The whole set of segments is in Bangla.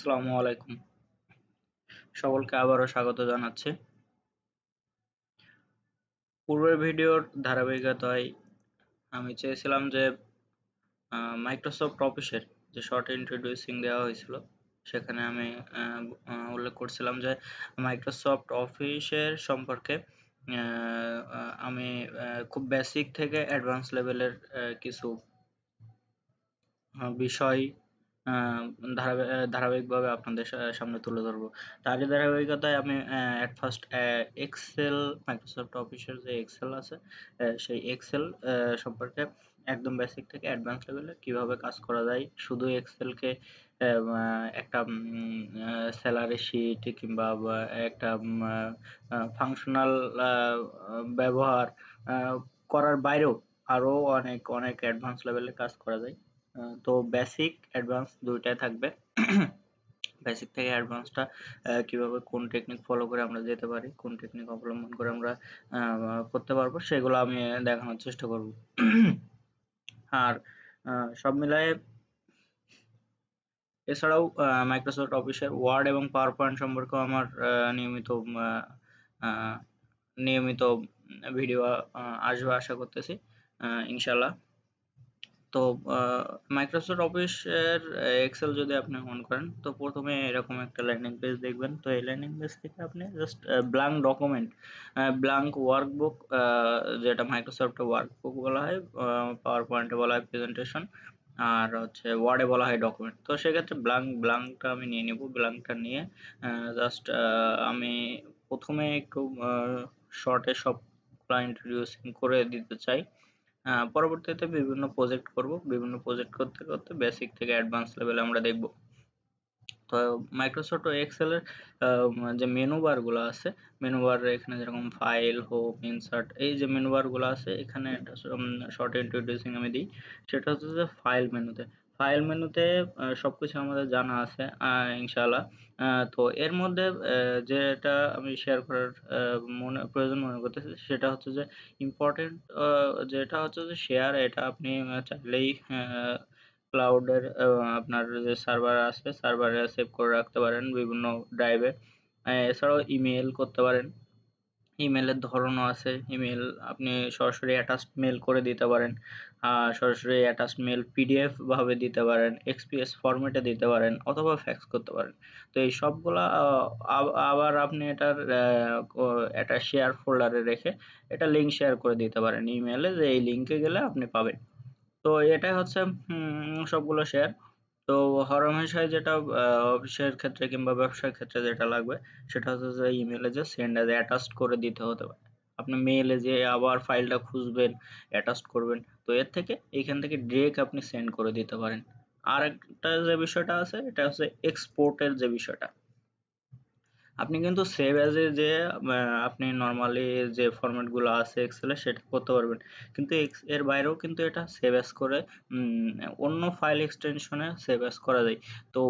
আসসালামু আলাইকুম। সকলকে আবারও স্বাগত জানাচ্ছি। পূর্বের ভিডিওর ধারাবাহিকতায় আমি চেয়েছিলাম যে মাইক্রোসফট অফিসের যে শর্ট ইন্ট্রোডিউসিং দেওয়া হয়েছিল, সেখানে আমি উল্লেখ করছিলাম যে মাইক্রোসফট অফিসের সম্পর্কে আমি খুব বেসিক থেকে অ্যাডভান্স লেভেলের কিছু বিষয় ধারাবাহিকভাবে আপনাদের সামনে তুলে ধরবো। তারই ধারাবাহিকতায় আমি অ্যাট ফার্স্ট এক্সেল মাইক্রোসফট অফিসের যে এক্সেল আছে সেই এক্সেল সম্পর্কে একদম বেসিক থেকে অ্যাডভান্স লেভেলে কীভাবে কাজ করা যায়, শুধু এক্সেলকে একটা স্যালারি শিট কিংবা একটা ফাংশনাল ব্যবহার করার বাইরেও আরও অনেক অনেক অ্যাডভান্স লেভেলে কাজ করা যায়। তো বেসিক অ্যাডভান্স দুইটাই থাকবে। বেসিক থেকে অ্যাডভান্সটা কীভাবে কোন টেকনিক ফলো করে আমরা যেতে পারি, কোন টেকনিক অবলম্বন করে আমরা করতে পারব, সেগুলো আমি দেখানোর চেষ্টা করব। আর সব মিলায়ে এছাড়াও মাইক্রোসফট অফিসের ওয়ার্ড এবং পাওয়ার পয়েন্ট সম্পর্কেও আমার নিয়মিত নিয়মিত ভিডিও আসবে আশা করতেছি ইনশাল্লাহ তো মাইক্রোসফট অফিসের এক্সেল যদি আপনি অন করেন, তো প্রথমে এরকম একটা ল্যান্ডিং পেজ দেখবেন। তো এই ল্যান্ডিং পেজ থেকে আপনি just blank document blank workbook যেটা মাইক্রোসফট ওয়ার্কবুক বলা হয় পাওয়ার পয়েন্টে বলা হয় প্রেজেন্টেশন আর হচ্ছে ওয়ার্ডে বলা হয় ডকুমেন্ট তো সেক্ষেত্রে ব্ল্যাঙ্ক ব্ল্যাঙ্কটা আমি নিয়ে নিব ব্ল্যাঙ্কটা নিয়ে জাস্ট আমি প্রথমে একটু শর্টে সব ইন্ট্রোডিউসিং করে দিতে চাই। পরবর্তীতে বিভিন্ন প্রজেক্ট করব। বিভিন্ন প্রজেক্ট করতে করতে বেসিক থেকে অ্যাডভান্স লেভেল আমরা দেখব। তো মাইক্রোসফট এক্সেলের যে মেনু বারগুলো আছে মেনু বার এখানে যেরকম ফাইল হোম ইনসার্ট এই যে মেনু বারগুলো আছে, এখানে একটা শর্ট ইন্ট্রোডিউসিং আমি দিই। সেটা হচ্ছে যে ফাইল মেনুতে ফাইল মেনুতে সবকিছু আমাদের জানা আছে ইনশাআল্লাহ। তো এর মধ্যে যেটা আমি শেয়ার করার মনে, প্রয়োজন মনে করতেছি, সেটা হচ্ছে যে ইম্পর্টেন্ট যেটা হচ্ছে যে শেয়ার এটা আপনি চাইলেই ক্লাউডের আপনার যে সার্ভার আছে সার্ভারে সেভ করে রাখতে পারেন বিভিন্ন ড্রাইভে এছাড়াও ইমেল করতে পারেন। ইমেলের ধরনও আছে। ইমেল আপনি সরাসরি অ্যাটাচড মেল করে দিতে পারেন। সরাসরি অ্যাটাচড মেল পিডিএফ ভাবে দিতে পারেন এক্সপিএস ফরম্যাটে দিতে পারেন, অথবা ফ্যাক্স করতে পারেন। তো এই সবগুলা আবার আপনি এটার একটা শেয়ার ফোল্ডারে রেখে এটা লিঙ্ক শেয়ার করে দিতে পারেন ইমেলে যে এই লিঙ্কে গেলে আপনি পাবেন। তো এটাই হচ্ছে সবগুলো শেয়ার তো হরমেশাই যেটা অফিসের ক্ষেত্রে কিংবা ব্যবসার ক্ষেত্রে যেটা লাগবে, সেটা হচ্ছে যে ইমেলে যে সেন্ড অ্যাজ অ্যাটাচড করে দিতে হতে পারে। আপনি মেলে যে আবার ফাইলটা খুঁজবেন অ্যাটাচ করবেন, তো এর থেকে এইখান থেকে ডিরেক্ট আপনি সেন্ড করে দিতে পারেন। আর একটা যে বিষয়টা আছে, এটা হচ্ছে এক্সপোর্টের যে বিষয়টা। আপনি কিন্তু সেভ অ্যাজ এ যে আপনি নর্মালি যে ফরম্যাটগুলো আছে এক্সেলে সেটা করতে পারবেন। কিন্তু এর বাইরেও কিন্তু এটা সেভ অ্যাজ করে অন্য ফাইল এক্সটেনশনে সেভ অ্যাজ করা যায়। তো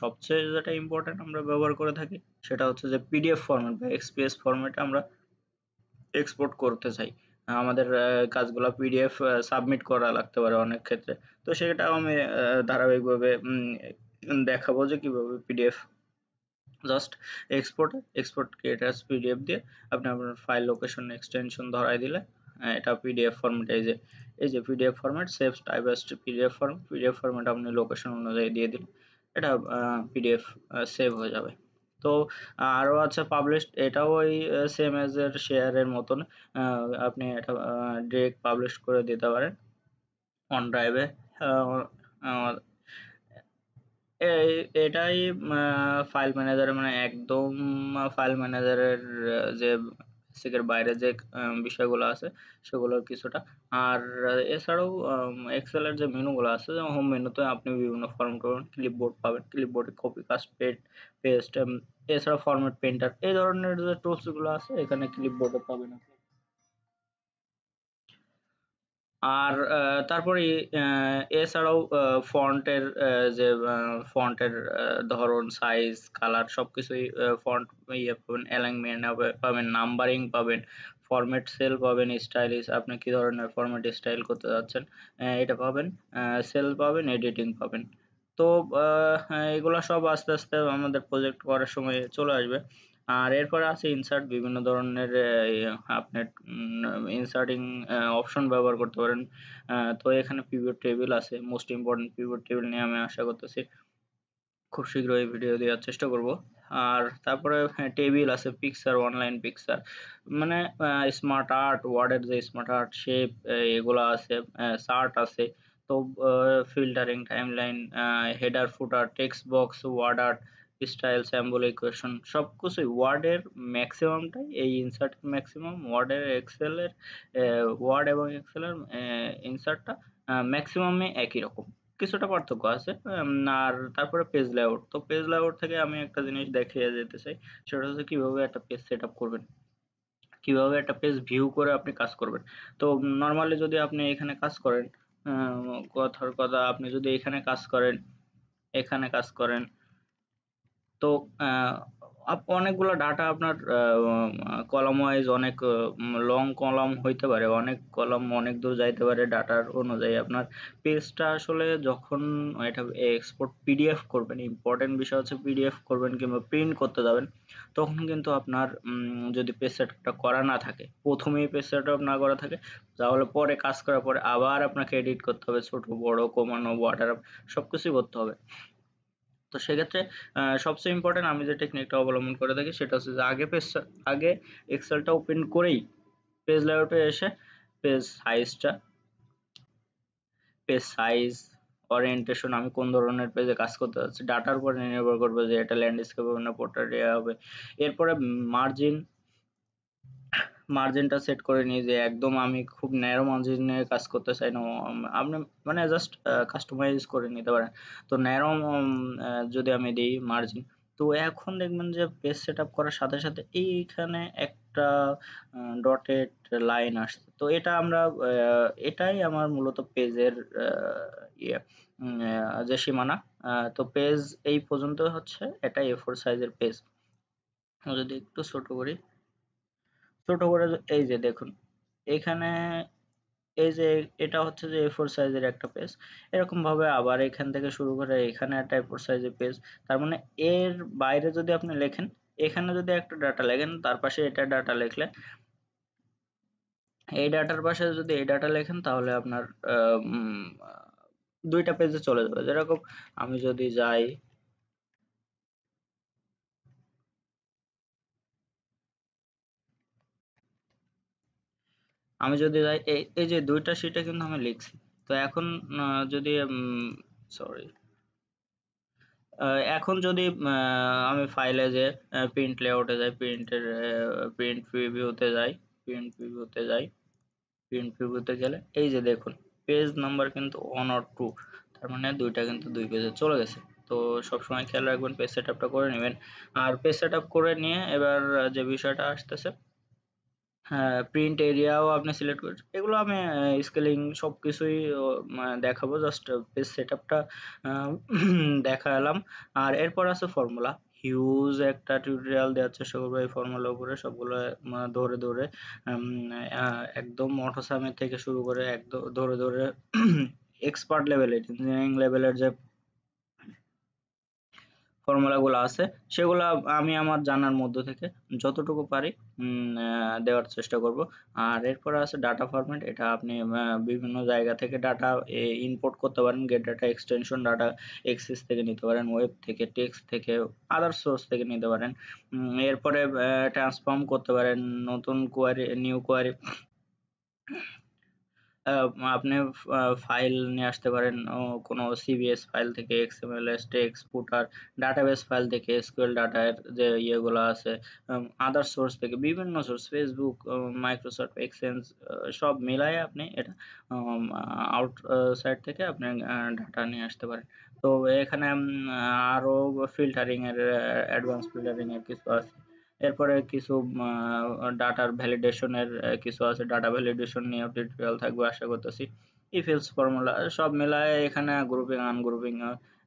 সবচেয়ে যেটা ইম্পর্টেন্ট আমরা ব্যবহার করে থাকি সেটা হচ্ছে যে পিডিএফ ফরম্যাট বা এক্সপিএস ফরম্যাটে আমরা এক্সপোর্ট করতে চাই। আমাদের কাজগুলো পিডিএফ সাবমিট করা লাগতে পারে অনেক ক্ষেত্রে। তো সেটাও আমি ধারাবাহিকভাবে দেখাবো যে কীভাবে PDF just export export create as PDF দিয়ে আপনি আপনার ফাইল লোকেশন এক্সটেনশন ধরাই দিলে এটা পিডিএফ ফরম্যাট এই যে এই যে PDF format save type PDF form PDF format আপনি লোকেশন অনুযায়ী দিয়ে দিন এটা পিডিএফ সেভ হয়ে যাবে। তো আরও আছে পাবলিশ এটাও ওই সেম এজ এর শেয়ারের মতন আপনি এটা ডিরেক্ট পাবলিশ করে দিতে পারেন। অন ড্রাইভে এটাই ফাইল ম্যানেজারের মানে একদম ফাইল ম্যানেজারের যে বেসিকের বাইরে যে বিষয়গুলো আছে, সেগুলোর কিছুটা। আর এছাড়াও এক্সেলের যে মেনুগুলো আছে, যেমন হোম মেনুতে আপনি বিভিন্ন ফর্ম করবেন ক্লিপবোর্ড পাবেন ক্লিপবোর্ডে কপি কাস্ট পেড পেস্ট এছাড়া ফরম্যাট পেন্টার এই ধরনের যে টুলসগুলো আছে, এখানে ক্লিপবোর্ডে পাবেন আপনি। আর তারপরে এছাড়াও ফন্টের যে ফন্টের ধরন সাইজ কালার সবকিছুই ফন্ট ইয়ে পাবেন অ্যালাইনমেন্ট পাবেন নাম্বারিং পাবেন ফরম্যাট সেল পাবেন স্টাইলিশ আপনি কি ধরনের ফরম্যাট স্টাইল করতে যাচ্ছেন এটা পাবেন সেল পাবেন এডিটিং পাবেন। তো এগুলা সব আস্তে আস্তে আমাদের প্রজেক্ট করার সময় চলে আসবে। আর এরপরে আছে ইনসার্ট বিভিন্ন ধরনের আপনার ইনসার্টিং অপশন ব্যবহার করতে পারেন। তো এখানে পিভিট টেবিল আছে মোস্ট ইম্পর্টেন্ট পিভিট টেবিল নিয়ে আমি আশা করতেছি খুব শীঘ্রই ভিডিও দেওয়ার চেষ্টা করব। আর তারপরে টেবিল আছে পিকচার অনলাইন পিকচার মানে স্মার্ট আর্ট ওয়ার্ডের যে স্মার্ট আর্ট শেপ এগুলো আছে চার্ট আছে। তো filtering timeline header footer text box word art style symbol equation সব কিছুই ওয়ার্ডের ম্যাক্সিমামটাই এই ইনসার্টের ম্যাক্সিমাম ওয়ার্ডের এক্সেলের ওয়ার্ড এবং এক্সেলের ইনসার্টটা ম্যাক্সিমামে একই রকম। কিছুটা পার্থক্য আছে আর তারপরে পেজ লেআউট তো পেজ লেআউট থেকে আমি একটা জিনিস দেখিয়ে যেতে চাই, সেটা হচ্ছে কীভাবে একটা পেজ সেট আপ করবেন। কীভাবে একটা পেজ ভিউ করে আপনি কাজ করবেন। তো নর্মালি যদি আপনি এখানে কাজ করেন কথার কথা, আপনি যদি এখানে কাজ করেন, এখানে কাজ করেন তো অনেকগুলো ডাটা আপনার কলাম ওয়াইজ অনেক লং কলাম হইতে পারে, অনেক কলাম অনেক দূর যাইতে পারে ডাটার অনুযায়ী। আপনার পেজটা আসলে যখন এটা এক্সপোর্ট পিডিএফ করবেন ইম্পর্টেন্ট বিষয় হচ্ছে পিডিএফ করবেন কিংবা প্রিন্ট করতে যাবেন, তখন কিন্তু আপনার যদি পেজ সেটআপটা করা না থাকে, প্রথমেই পেজ সেটআপ না করা থাকে, তাহলে পরে কাজ করার পরে আবার আপনাকে এডিট করতে হবে, ছোট, বড়, কমানো ওয়াটার সব কিছুই করতে হবে। তো সেক্ষেত্রে সবচেয়ে ইম্পর্টেন্ট আমি যে টেকনিকটা অবলম্বন করে থাকি সেটা হচ্ছে যে আগে পেজ আগে এক্সেলটা ওপেন করেই পেজ লেআউটে এসে পেজ সাইজটা পেজ সাইজ ওরিয়েন্টেশন আমি কোন ধরনের পেজে কাজ করতে যাচ্ছি ডাটার উপর নির্ভর করবে যে এটা ল্যান্ডস্কেপ হবে না পোর্ট্রেট হবে। এরপরে মার্জিন মার্জিনটা সেট করে নিই যে একদম আমি খুব ন্যারো মার্জিনে কাজ করতে চাই না আপনি মানে জাস্ট কাস্টমাইজ করে নিতে পারেন। তো ন্যারো যদি আমি দিই মার্জিন তো এখন দেখবেন যে পেজ সেট আপ করার সাথে সাথে এইখানে একটা ডটেড লাইন আসছে। তো এটা আমরা এটাই আমার মূলত পেজের ইয়ে যে সীমানা তো পেজ এই পর্যন্ত হচ্ছে এটা এ ফোর সাইজের পেজ। যদি একটু ছোট করি ছোট করে এই যে দেখুন, এখানে এই যে এটা হচ্ছে যে এ ফোর সাইজের একটা পেজ এরকম ভাবে আবার এখান থেকে শুরু করে এখানে একটা এ ফোর সাইজের পেজ তার মানে এর বাইরে যদি আপনি লেখেন, এখানে যদি একটা ডাটা লেখেন, তার পাশে এটা ডাটা লিখলে, এই ডাটার পাশে যদি এই ডাটা লেখেন, তাহলে আপনার দুইটা পেজে চলে যাবে। যেরকম আমি যদি যাই আমি যদি যাই এই যে দুইটা শিটে কিন্তু আমি লিখছি। তো এখন যদি সরি এখন যদি আমি ফাইলে যে প্রিন্ট লেআউটে যাই প্রিন্টের প্রিন্ট প্রিভিউতে যাই প্রিন্ট প্রিভিউতে যাই প্রিন্ট প্রিভিউতে গেলে, এই যে দেখুন পেজ নাম্বার কিন্তু ওয়ান অর টু তার মানে দুইটা কিন্তু দুই পেজে চলে গেছে। তো সবসময় খেয়াল রাখবেন পেজ সেট করে নেবেন। আর পেজ সেট করে নিয়ে এবার যে বিষয়টা আসতেছে হ্যাঁ প্রিন্ট এরিয়াও আপনি সিলেক্ট করছেন। এগুলো আমি স্কেলিং সব কিছুই দেখাবো। জাস্ট পেজ সেট আপটা দেখালাম। আর এরপর আছে ফর্মুলা হিউজ একটা টিউটোরিয়াল দেওয়ার চেষ্টা করব এই ফর্মুলার উপরে। সবগুলো ধরে ধরে একদম অটোসামের থেকে শুরু করে একদম ধরে ধরে এক্সপার্ট লেভেলের ইঞ্জিনিয়ারিং লেভেলের যে ফর্মুলাগুলো আছে, সেগুলো আমি আমার জানার মধ্য থেকে যতটুকু পারি দেওয়ার চেষ্টা করব। আর এরপরে আছে ডাটা ফরম্যাট এটা আপনি বিভিন্ন জায়গা থেকে ডাটা ইনপুট করতে পারেন get data extension data access থেকে নিতে পারেন ওয়েব থেকে টেক্সট থেকে আদার সোর্স থেকে নিতে পারেন। এরপরে ট্রান্সফর্ম করতে পারেন, নতুন কোয়ারি নিউ কোয়ারি আপনি ফাইল নিয়ে আসতে পারেন কোনো সিবিএস ফাইল থেকে XMLS text footer database file থেকে এসকিউএল ডাটার যে ইয়েগুলো আছে আদার সোর্স থেকে, বিভিন্ন সোর্স ফেসবুক মাইক্রোসফট এক্সচেঞ্জ সব মিলায়ে আপনি এটা আউট সাইড থেকে আপনি ডাটা নিয়ে আসতে পারেন। তো এখানে আরও ফিল্টারিং এর অ্যাডভান্স ফিল্টারিং এর কিছু আছে। এরপরে কিছু ডাটার ভ্যালিডেশনের কিছু আছে। ডাটা ভ্যালিডেশন নিয়ে টিউটোরিয়াল থাকবে আশা করতেছি। ইফ এলস ফর্মুলা সব মিলায়ে এখানে গ্রুপিং আনগ্রুপিং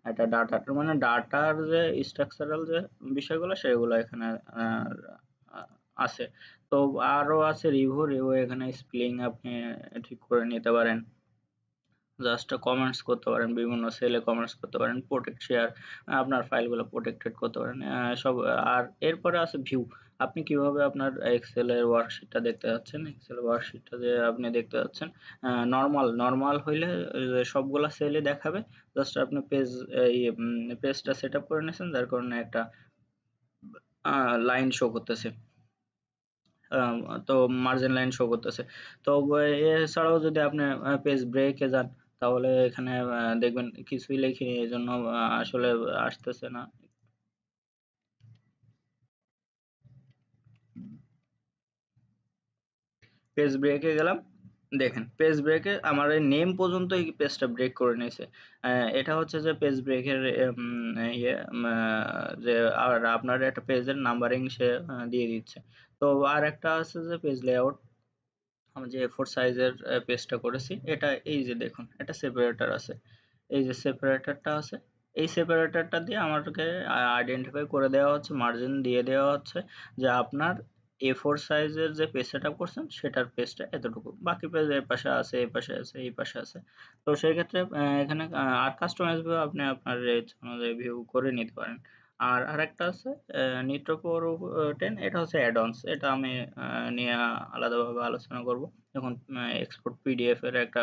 একটা ডাটা মানে ডাটার যে স্ট্রাকচারাল যে বিষয়গুলো, সেগুলো এখানে আছে। তো আরও আছে রিভিউ রিভিউ এখানে স্প্লিং আপনি ঠিক করে নিতে পারেন। জাস্ট কমেন্টস করতে পারেন, বিভিন্ন সেলে কমেন্টস করতে পারেন প্রোটেক্ট শেয়ার আপনার ফাইলগুলো প্রোটেক্টেড করতে পারেন সব, আর এরপরে আছে ভিউ আপনি কীভাবে আপনার এক্সেলের ওয়ার্কশিটটা দেখতে যাচ্ছেন? এক্সেল ওয়ার্কশিটটা যে আপনি দেখতে যাচ্ছেন নর্মাল নর্মাল হইলে সবগুলা সেলে দেখাবে। জাস্ট আপনি পেজ এই পেজটা সেট আপ করে নিয়েছেন, যার কারণে একটা লাইন শো করতেছে। তো মার্জিন লাইন শো করতেছে। তো এছাড়াও যদি আপনি পেজ ব্রেকে যান তাহলে এখানে দেখবেন কিছুই লেখিনি এই জন্য আসলে আসতেছে না। পেজ ব্রেকে গেলাম। দেখেন পেজ ব্রেকে আমার এই নেম পর্যন্ত এই পেজটা ব্রেক করে নিয়েছে। এটা হচ্ছে যে পেজ ব্রেকের ইয়ে যে আর আপনার একটা পেজের নাম্বারিং সে দিয়ে দিচ্ছে। তো আর একটা আছে যে পেজ লেআউট আমি যে ফোর সাইজের পেজটা করেছি, এটা এই যে দেখুন, এটা সেপারেটর আছে। এই যে সেপারেটরটা আছে, এই সেপারেটরটা দিয়ে আমাকে আইডেন্টিফাই করে দেওয়া হচ্ছে মার্জিন দিয়ে দেওয়া হচ্ছে যে আপনার এ ফোর সাইজের যে পেজ সেট আপ করছেন, সেটার পেজটা এতটুকু। বাকি পেজ এর পাশে আছে, এই পাশে আছে, এই পাশে আছে। তো সেই ক্ষেত্রে এখানে আর কাস্টমাইজ আপনি আপনার অনুযায়ী ভিউ করে নিতে পারেন। আর আরেকটা আছে নিট্রো টেন এটা হচ্ছে অ্যাডন্স এটা আমি নিয়ে আলাদাভাবে আলোচনা করব। যখন এক্সপোর্ট পিডিএফ এর একটা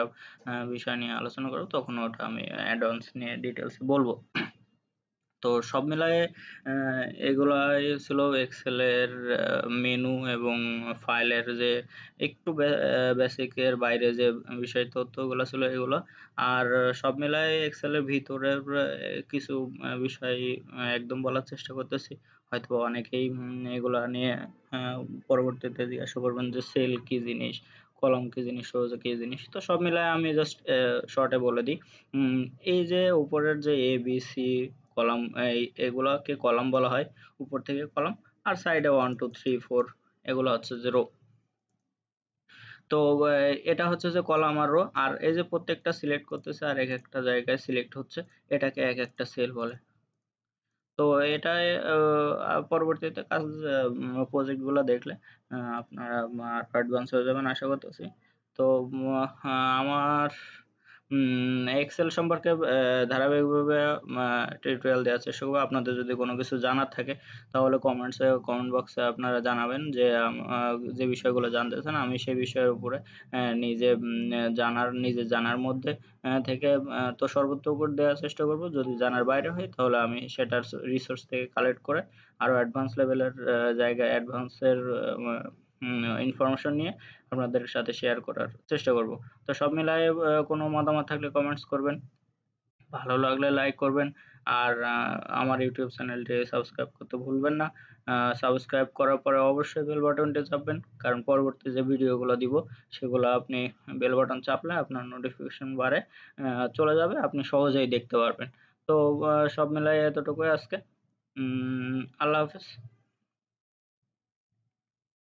বিষয় নিয়ে আলোচনা করব, তখন ওটা আমি অ্যাডন্স নিয়ে ডিটেলস বলব। তো সব মিলায়ে এগুলাই ছিল এক্সেলের মেনু এবং ফাইলের যে একটু বেসিকের বাইরে যে বিষয় তথ্যগুলো ছিল এগুলো। আর সব মিলায়ে এক্সেলের ভিতরের কিছু বিষয় একদম বলার চেষ্টা করতেছি। হয়তো অনেকেই এগুলা নিয়ে পরবর্তীতে জিজ্ঞাসা করবেন যে সেল কি জিনিস, কলম কি জিনিস, সহজে কি জিনিস? তো সব মিলায় আমি জাস্ট শর্টে বলে দিই। এই যে উপরের যে এ বি সি কলাম এগুলোকে কলাম বলা হয়, উপর থেকে কলাম, আর সাইডে ওয়ান টু থ্রি ফোর এগুলো হচ্ছে যে রো তো এটা হচ্ছে যে কলাম আর রো আর এই যে প্রত্যেকটা সিলেক্ট করতেছে, আর এক একটা জায়গায় সিলেক্ট হচ্ছে, এটাকে এক একটা সেল বলে। তো এটায় পরবর্তীতে কাজ প্রজেক্টগুলো দেখলে আপনারা অ্যাডভান্স হয়ে যাবেন, আশা করতেছি। তো আমার এক্সেল সম্পর্কে ধারাবাহিকভাবে টিউটোরিয়াল দেওয়ার চেষ্টা করব আপনাদের যদি কোনো কিছু জানার থাকে, তাহলে কমেন্টসে কমেন্ট বক্সে আপনারা জানাবেন যে যে বিষয়গুলো জানতে চান আমি সেই বিষয়ের উপরে নিজে জানার নিজে জানার মধ্যে থেকে তো সর্বোত্তর দেওয়ার চেষ্টা করব। যদি জানার বাইরে হয়, তাহলে আমি সেটার রিসোর্স থেকে কালেক্ট করে আরও অ্যাডভান্স লেভেলের জায়গায় অ্যাডভান্সের ইনফরমেশন নিয়ে আপনাদের সাথে শেয়ার করার চেষ্টা করব। তো সব মিলায়ে কোনো মতামত থাকলে কমেন্টস করবেন। ভালো লাগলে লাইক করবেন। আর আমার ইউটিউব চ্যানেলটি সাবস্ক্রাইব করতে ভুলবেন না। সাবস্ক্রাইব করার পরে অবশ্যই বেল বাটনটি চাপবেন। কারণ পরবর্তী যে ভিডিওগুলো দিব, সেগুলো আপনি বেল বাটন চাপলে আপনার নোটিফিকেশন বারে চলে যাবে। আপনি সহজেই দেখতে পারবেন। তো সব মিলাই এতটুকুই আজকে। আল্লাহ হাফেজ।